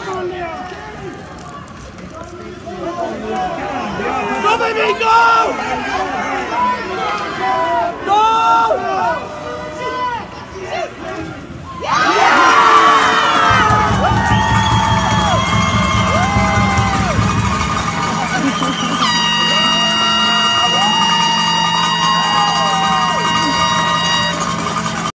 Go, baby, go!